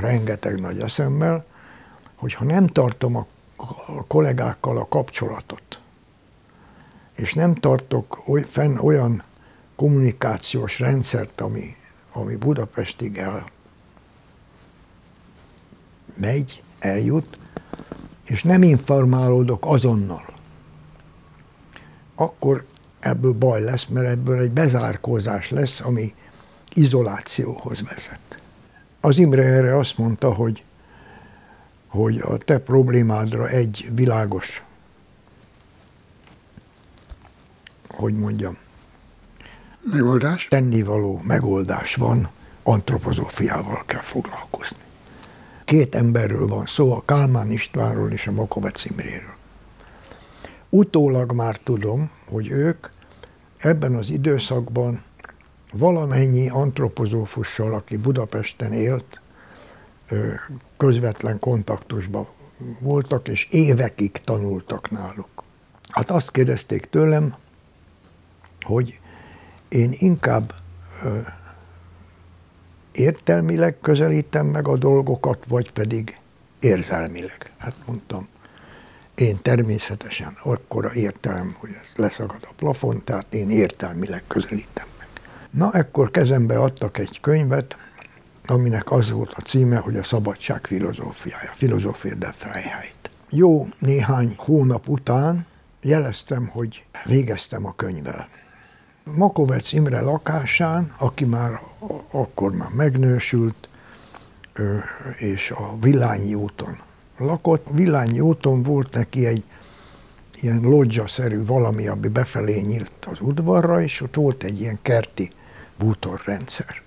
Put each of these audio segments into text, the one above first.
rengeteg nagy eszemmel, hogy ha nem tartom a, a kollégákkal a kapcsolatot, és nem tartok oly, fenn olyan kommunikációs rendszert, ami, ami Budapestig el megy, eljut, és nem informálódok azonnal, akkor ebből baj lesz, mert ebből egy bezárkózás lesz, ami izolációhoz vezet. Az Imre erre azt mondta, hogy, hogy a te problémádra egy világos, hogy mondjam, megoldás? tennivaló megoldás van, antropozófiával kell foglalkozni. Két emberről van szó, a Kálmán Istvánról és a Makovec Imréről. Utólag már tudom, hogy ők ebben az időszakban valamennyi antropozófussal, aki Budapesten élt, közvetlen kontaktusban voltak, és évekig tanultak náluk. Hát azt kérdezték tőlem, hogy én inkább értelmileg közelítem meg a dolgokat, vagy pedig érzelmileg. Hát mondtam, én természetesen akkora értelem, hogy ez leszakad a plafon, tehát én értelmileg közelítem. Na, ekkor kezembe adtak egy könyvet, aminek az volt a címe, hogy a szabadság filozófiája, filozófia de Freiheit. Jó néhány hónap után jeleztem, hogy végeztem a könyvvel. Makovec Imre lakásán, aki már akkor már megnősült, és a Villányi úton lakott. Villányi úton volt neki egy ilyen lodzsa-szerű valami, ami befelé nyílt az udvarra, és ott volt egy ilyen kerti bútorrendszer.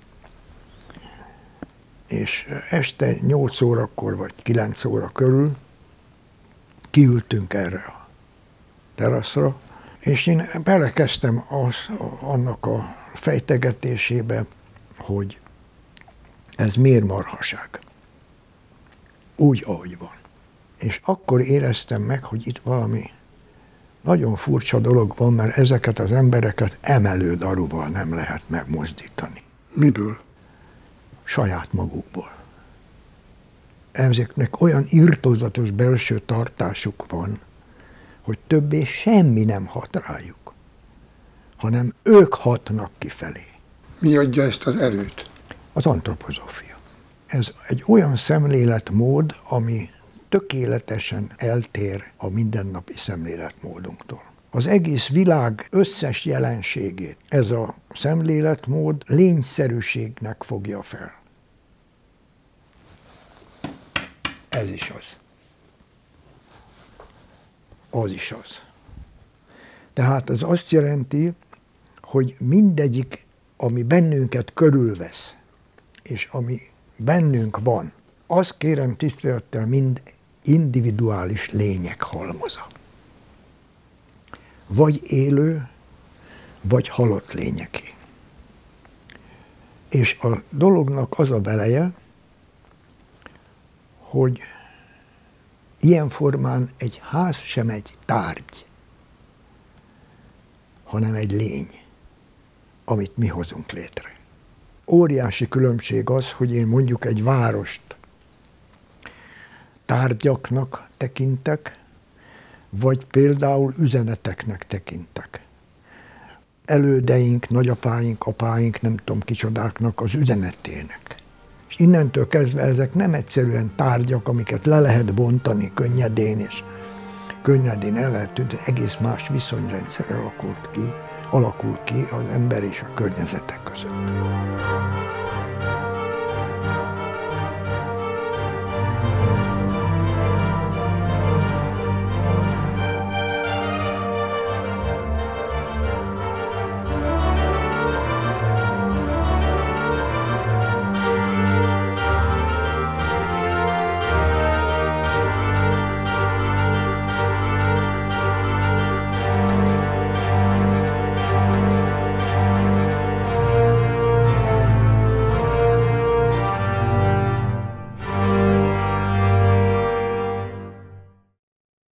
És este 8 órakor vagy 9 óra körül kiültünk erre a teraszra, és én belekezdtem az, annak a fejtegetésébe, hogy ez miért marhaság. Úgy, ahogy van. És akkor éreztem meg, hogy itt valami nagyon furcsa dolog van, mert ezeket az embereket emelő daruval nem lehet megmozdítani. Miből? Saját magukból. Ezeknek olyan irtózatos belső tartásuk van, hogy többé semmi nem hat rájuk, hanem ők hatnak kifelé. Mi adja ezt az erőt? Az antropozófia. Ez egy olyan szemléletmód, ami tökéletesen eltér a mindennapi szemléletmódunktól. Az egész világ összes jelenségét ez a szemléletmód lényszerűségnek fogja fel. Ez is az. Az is az. Tehát ez azt jelenti, hogy mindegyik, ami bennünket körülvesz, és ami bennünk van, azt kérem tisztelettel mind individuális lények halmaza. Vagy élő, vagy halott lényeké. És a dolognak az a beleje, hogy ilyen formán egy ház sem egy tárgy, hanem egy lény, amit mi hozunk létre. Óriási különbség az, hogy én mondjuk egy várost tárgyaknak tekintek, vagy például üzeneteknek tekintek. Elődeink, nagyapáink, apáink, nem tudom kicsodáknak az üzenetének. És innentől kezdve ezek nem egyszerűen tárgyak, amiket le lehet bontani könnyedén, és könnyedén el lehet tűnni, egész más viszonyrendszer alakult ki, alakul ki az ember és a környezetek között.